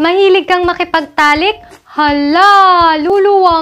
Mahilig kang makipagtalik? Hala, luluwang yan.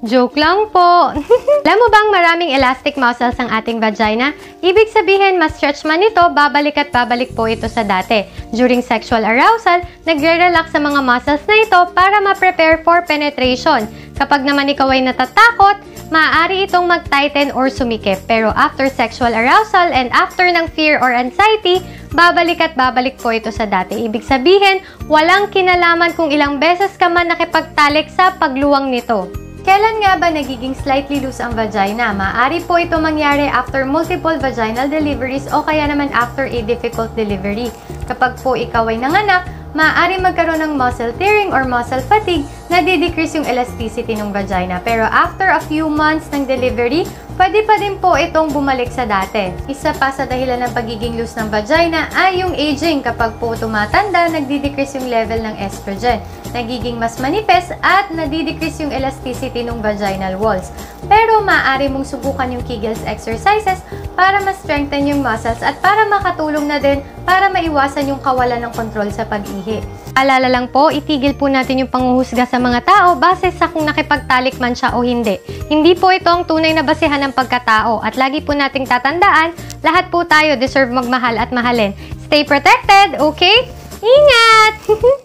Joke lang po. Alam mo bang maraming elastic muscles ang ating vagina? Ibig sabihin, mas stretch man ito, babalik at babalik po ito sa dati. During sexual arousal, nagre-relax sa mga muscles na ito para ma-prepare for penetration. Kapag naman ikaw ay natatakot, maaari itong mag-tighten or sumikip. Pero after sexual arousal and after ng fear or anxiety, babalik at babalik po ito sa dati. Ibig sabihin, walang kinalaman kung ilang beses ka man nakipagtalik sa pagluwang nito. Kailan nga ba nagiging slightly loose ang vagina? Maaari po ito mangyari after multiple vaginal deliveries o kaya naman after a difficult delivery. Kapag po ikaw ay nanganak, maaari magkaroon ng muscle tearing or muscle fatigue na decrease yung elasticity ng vagina. Pero after a few months ng delivery, pwede pa din po itong bumalik sa dati. Isa pa sa dahilan ng pagiging loose ng vagina ay yung aging. Kapag po tumatanda, nagdi-decrease yung level ng estrogen. Nagiging mas manipis at nadi-decrease yung elasticity ng vaginal walls. Pero maaari mong subukan yung Kegels exercises para ma-strengthen yung muscles at para makatulong na din para maiwasan yung kawalan ng control sa pag-ihi. Alala lang po, itigil po natin yung panguhusga sa mga tao base sa kung nakipagtalik man siya o hindi. Hindi po ito ang tunay na basehan ng pagkatao at lagi po nating tatandaan, lahat po tayo deserve magmahal at mahalin. Stay protected, okay? Ingat!